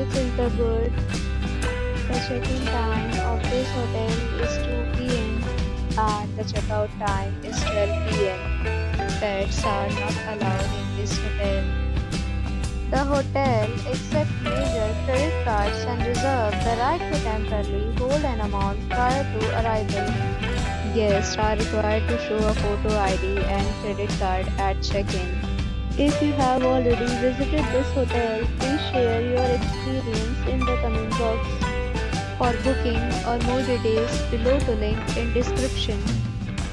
which is the good. The check-in time of this hotel is 2 p.m. and the checkout time is 12 p.m. Pets are not allowed in this hotel. The hotel accepts major credit cards and reserves the right to temporarily hold an amount prior to arrival. Guests are required to show a photo ID and credit card at check-in. If you have already visited this hotel, share your experience in the comment box. For booking or more details, below the link in description.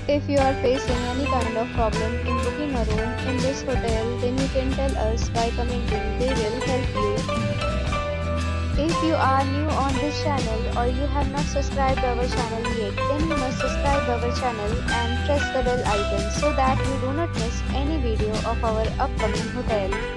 If you are facing any kind of problem in booking a room in this hotel, then you can tell us by commenting. We will help you. If you are new on this channel or you have not subscribed our channel yet, then you must subscribe our channel and press the bell icon so that you do not miss any video of our upcoming hotel.